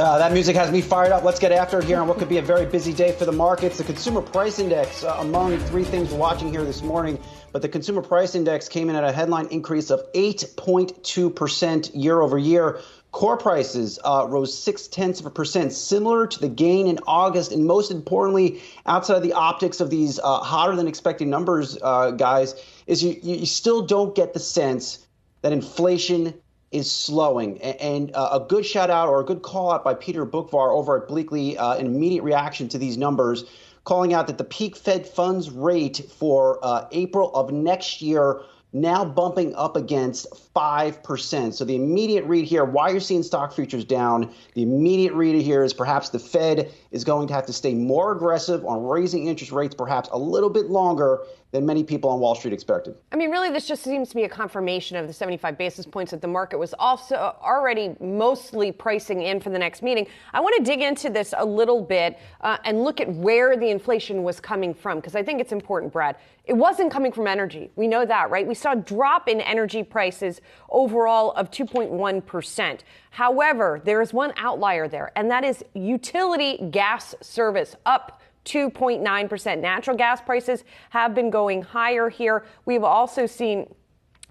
Uh, that music has me fired up. Let's get after it here on what could be a very busy day for the markets. The consumer price index, uh, among three things we're watching here this morning, but the consumer price index came in at a headline increase of 8.2% year over year. Core prices uh, rose six tenths of a percent, similar to the gain in August. And most importantly, outside of the optics of these uh, hotter than expected numbers, uh, guys, is you, you still don't get the sense that inflation is slowing. And uh, a good shout out or a good call out by Peter Boockvar over at Bleakley, uh, an immediate reaction to these numbers, calling out that the peak Fed funds rate for uh, April of next year now bumping up against 5%. So the immediate read here, why you're seeing stock futures down, the immediate read here is perhaps the Fed is going to have to stay more aggressive on raising interest rates perhaps a little bit longer than many people on Wall Street expected. I mean, really, this just seems to be a confirmation of the 75 basis points that the market was also already mostly pricing in for the next meeting. I want to dig into this a little bit uh, and look at where the inflation was coming from, because I think it's important, Brad. It wasn't coming from energy. We know that, right? We saw a drop in energy prices overall of 2.1%. However, there is one outlier there, and that is utility gas service up 2.9%. Natural gas prices have been going higher here. We've also seen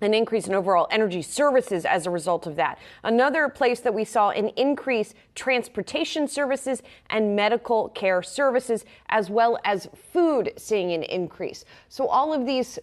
an increase in overall energy services as a result of that. Another place that we saw an increase transportation services and medical care services as well as food seeing an increase. So all of these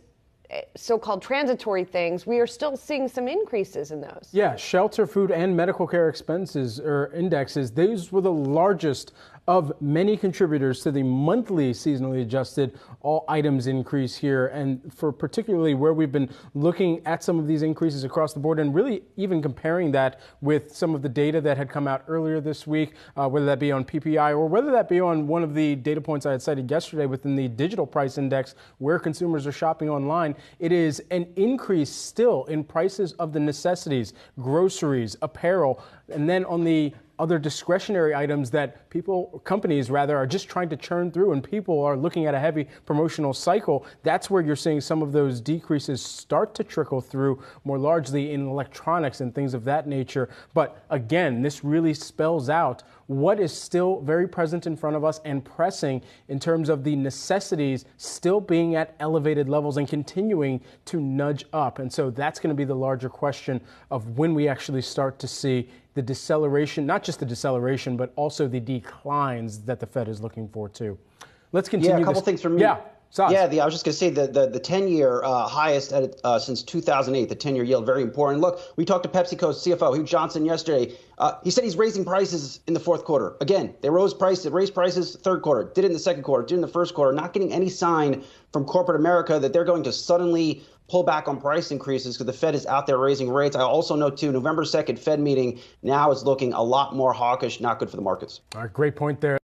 eh, so-called transitory things, we are still seeing some increases in those. Yeah, shelter, food, and medical care expenses or indexes, those were the largest of many contributors to the monthly seasonally adjusted all items increase here. And for particularly where we've been looking at some of these increases across the board and really even comparing that with some of the data that had come out earlier this week, uh, whether that be on PPI or whether that be on one of the data points I had cited yesterday within the digital price index where consumers are shopping online, it is an increase still in prices of the necessities, groceries, apparel, and then on the other discretionary items that people, companies rather, are just trying to churn through and people are looking at a heavy promotional cycle, that's where you're seeing some of those decreases start to trickle through more largely in electronics and things of that nature. But again, this really spells out what is still very present in front of us and pressing in terms of the necessities still being at elevated levels and continuing to nudge up. And so that's going to be the larger question of when we actually start to see the deceleration, not just the deceleration, but also the declines that the Fed is looking for too. Let's continue. Yeah, a couple this. things from me. Yeah. Yeah, the, I was just going to say the the, the 10 year uh, highest at, uh, since 2008, the 10 year yield, very important. Look, we talked to PepsiCo's CFO, Hugh Johnston, yesterday. Uh, he said he's raising prices in the fourth quarter. Again, they rose prices, raised prices third quarter, did it in the second quarter, did it in the first quarter, not getting any sign from corporate America that they're going to suddenly pull back on price increases because the Fed is out there raising rates. I also know, too, November 2nd Fed meeting now is looking a lot more hawkish, not good for the markets. All right, great point there.